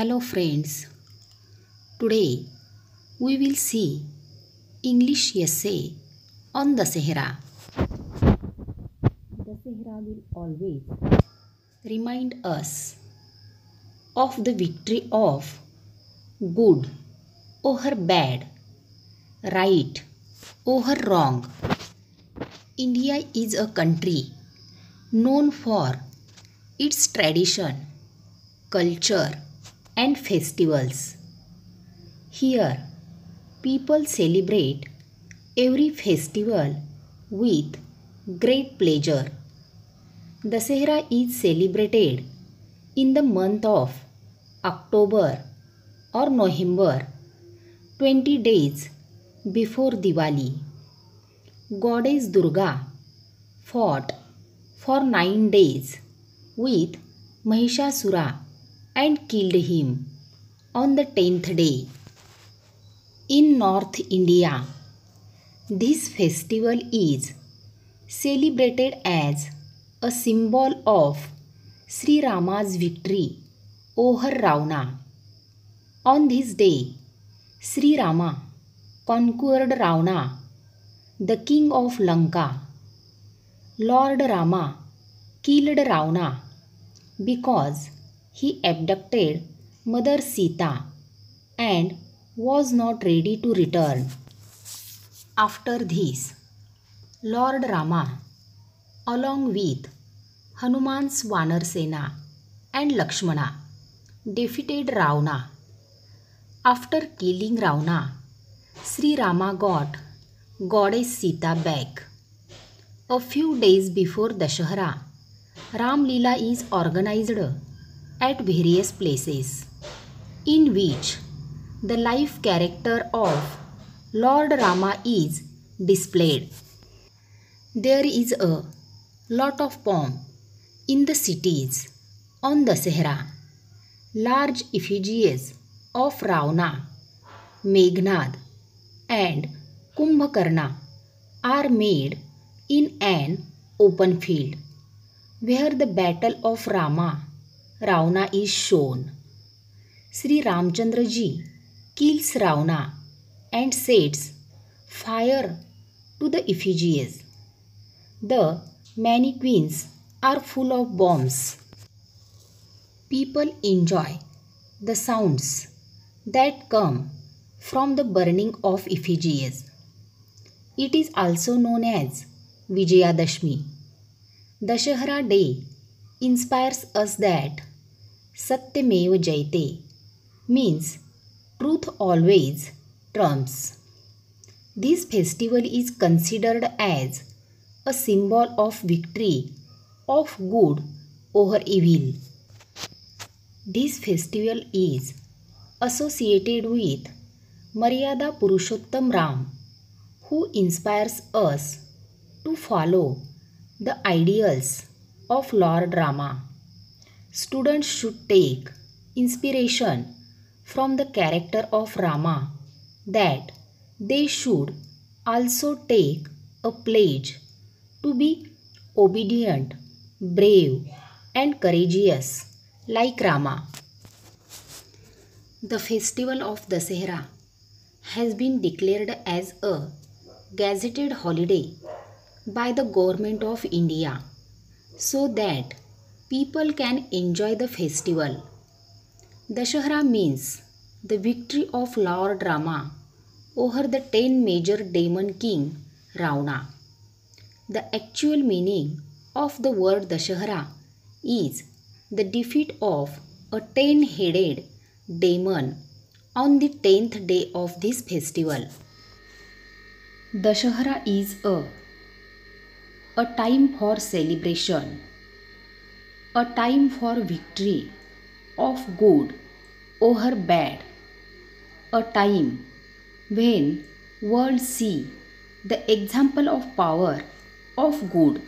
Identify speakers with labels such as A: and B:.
A: Hello friends. Today we will see English essay on Dussehra. The Sahara will always remind us of the victory of good over bad, right over wrong. India is a country known for its tradition, culture, and festivals. Here, people celebrate every festival with great pleasure. Dussehra is celebrated in the month of October or November, 20 days before Diwali. Goddess Durga fought for nine days with Mahishasura and killed him on the tenth day. In North India, this festival is celebrated as a symbol of Sri Rama's victory over Ravana. On this day, Sri Rama conquered Ravana, the king of Lanka. Lord Rama killed Ravana because he abducted Mother Sita and was not ready to return. After this, Lord Rama, along with Hanuman's Vanar Sena and Lakshmana, defeated Ravana. After killing Ravana, Sri Rama got Goddess Sita back. A few days before Dashahara, Ram Leela is organized at various places in which the life character of Lord Rama is displayed. There is a lot of pomp in the cities on Dussehra. Large effigies of Ravana, Meghnad, and Kumbhakarna are made in an open field where the battle of Rama Ravana is shown. Sri Ramchandra ji kills Ravana and sets fire to the effigies. The many queens are full of bombs. People enjoy the sounds that come from the burning of effigies. It is also known as Vijayadashmi. Dashahara day inspires us that सत्यमेव जयते means truth always trumps this festival is considered as a symbol of victory of good over evil this festival is associated with Maryada Purushottam Ram who inspires us to follow the ideals of lord Rama Students should take inspiration from the character of Rama that they should also take a pledge to be obedient, brave, and courageous like Rama. The festival of Dussehra has been declared as a gazetted holiday by the government of India so that people can enjoy the festival. Dashahara means the victory of Lord Rama over the ten major demon king Ravana. The actual meaning of the word Dashahara is the defeat of a ten headed demon on the tenth day of this festival. Dashahara is a, a time for celebration, a time for victory of good oh, over bad, a time when world see the example of power of good